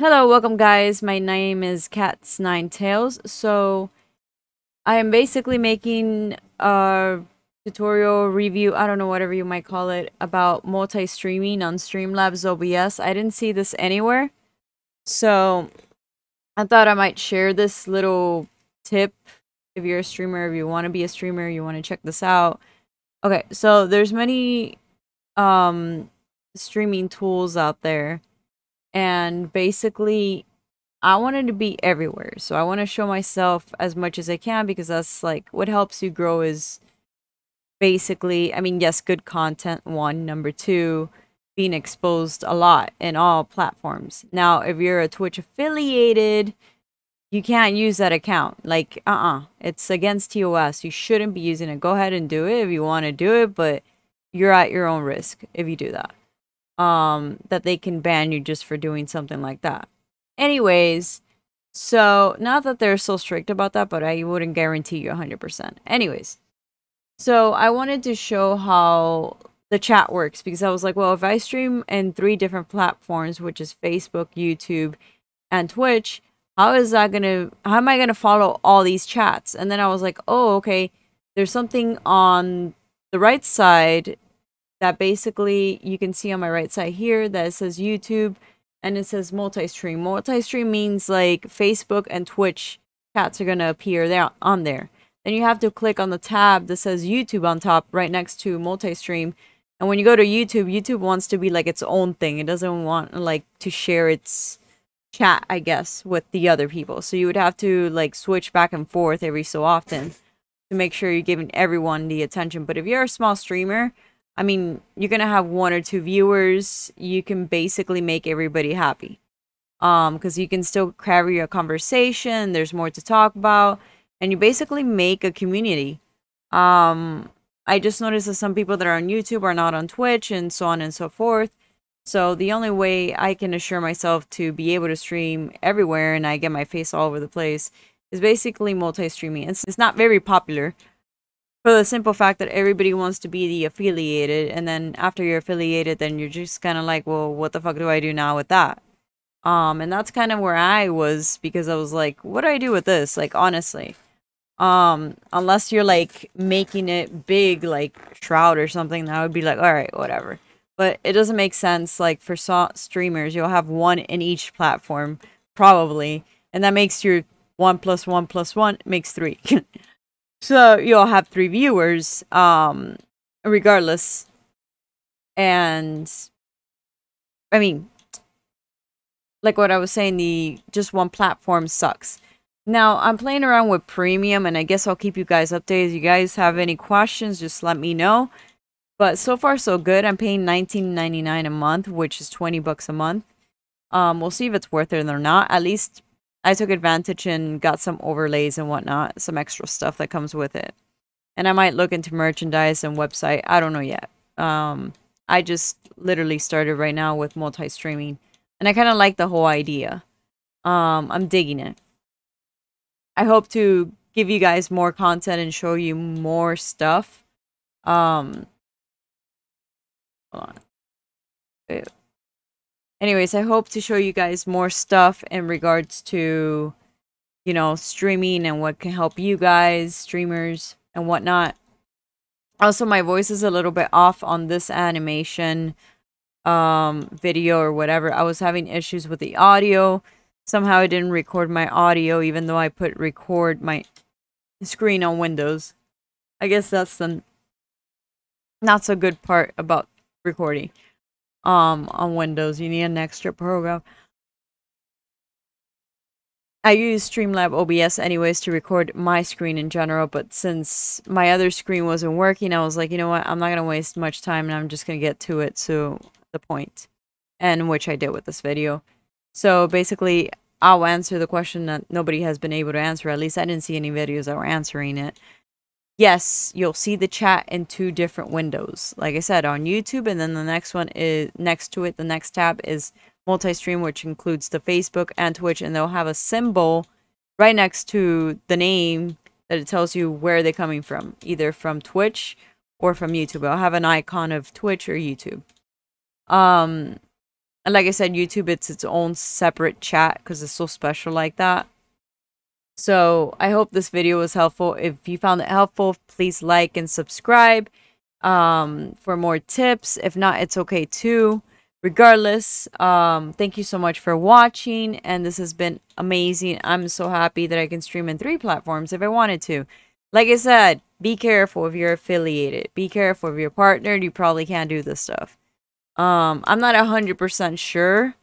Hello, welcome guys. My name is Kats Nine Tails. So I am basically making a tutorial review, I don't know whatever you might call it, about multi-streaming on Streamlabs OBS. I didn't see this anywhere. So I thought I might share this little tip if you're a streamer, if you want to be a streamer, you want to check this out. Okay, so there's many um streaming tools out there and basically I wanted to be everywhere. So I want to show myself as much as I can because that's like what helps you grow is basically, I mean, yes, good content, one. Number two, being exposed a lot in all platforms. Now, if you're a Twitch affiliated, you can't use that account. Like, uh-uh. It's against TOS. You shouldn't be using it. Go ahead and do it if you want to do it, but you're at your own risk if you do that um, that they can ban you just for doing something like that. Anyways, so not that they're so strict about that, but I wouldn't guarantee you 100%. Anyways, so I wanted to show how the chat works because I was like, well, if I stream in three different platforms, which is Facebook, YouTube, and Twitch, how is that gonna, how am I gonna follow all these chats? And then I was like, oh, okay, there's something on the right side that basically you can see on my right side here that it says YouTube and it says multi-stream. Multi-stream means like Facebook and Twitch chats are going to appear there on there. Then you have to click on the tab that says YouTube on top right next to multi-stream. And when you go to YouTube, YouTube wants to be like its own thing. It doesn't want like to share its chat, I guess, with the other people. So you would have to like switch back and forth every so often to make sure you're giving everyone the attention. But if you're a small streamer, I mean, you're gonna have one or two viewers. You can basically make everybody happy. Um, because you can still carry a conversation. There's more to talk about, and you basically make a community. Um, I just noticed that some people that are on YouTube are not on Twitch, and so on and so forth. So the only way I can assure myself to be able to stream everywhere and I get my face all over the place is basically multi-streaming. It's, it's not very popular for the simple fact that everybody wants to be the affiliated and then after you're affiliated then you're just kind of like well what the fuck do i do now with that? Um and that's kind of where i was because i was like what do i do with this? Like honestly. Um unless you're like making it big like shroud or something that would be like all right whatever. But it doesn't make sense like for so streamers you'll have one in each platform probably and that makes your one plus one plus one makes three So you'll have three viewers, um, regardless. And I mean, like what I was saying, the just one platform sucks. Now I'm playing around with premium, and I guess I'll keep you guys updated. If you guys have any questions, just let me know. But so far so good. I'm paying $19.99 a month, which is 20 bucks a month. Um, we'll see if it's worth it or not. At least I took advantage and got some overlays and whatnot, some extra stuff that comes with it. And I might look into merchandise and website. I don't know yet. Um, I just literally started right now with multi-streaming. And I kind of like the whole idea. Um, I'm digging it. I hope to give you guys more content and show you more stuff. Um, hold on. Anyways, I hope to show you guys more stuff in regards to, you know, streaming and what can help you guys, streamers, and whatnot. Also, my voice is a little bit off on this animation um, video or whatever. I was having issues with the audio. Somehow I didn't record my audio even though I put record my screen on Windows. I guess that's the not so good part about recording um on Windows. You need an extra program. I use Streamlab OBS anyways to record my screen in general, but since my other screen wasn't working, I was like, you know what, I'm not going to waste much time and I'm just going to get to it, so the point, and which I did with this video. So basically, I'll answer the question that nobody has been able to answer, at least I didn't see any videos that were answering it yes, you'll see the chat in two different windows. Like I said, on YouTube, and then the next one is next to it, the next tab is multi-stream, which includes the Facebook and Twitch, and they'll have a symbol right next to the name that it tells you where they're coming from, either from Twitch or from YouTube. I'll have an icon of Twitch or YouTube. Um, And like I said, YouTube, it's its own separate chat because it's so special like that. So I hope this video was helpful. If you found it helpful, please like and subscribe um, for more tips. If not, it's okay too. Regardless, um, thank you so much for watching. And this has been amazing. I'm so happy that I can stream in three platforms if I wanted to. Like I said, be careful if you're affiliated. Be careful if you're partnered. You probably can't do this stuff. Um, I'm not 100% sure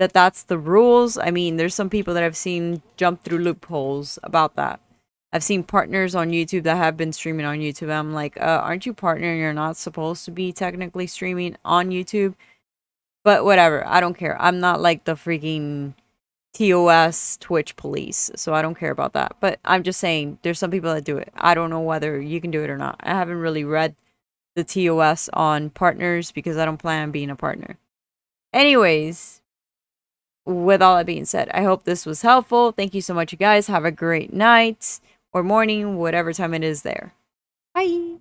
that that's the rules. I mean, there's some people that I've seen jump through loopholes about that. I've seen partners on YouTube that have been streaming on YouTube. I'm like, uh, aren't you partner? You're not supposed to be technically streaming on YouTube. But whatever. I don't care. I'm not like the freaking TOS Twitch police. So I don't care about that. But I'm just saying there's some people that do it. I don't know whether you can do it or not. I haven't really read the TOS on partners because I don't plan on being a partner. Anyways, with all that being said, I hope this was helpful. Thank you so much, you guys. Have a great night or morning, whatever time it is there. Bye.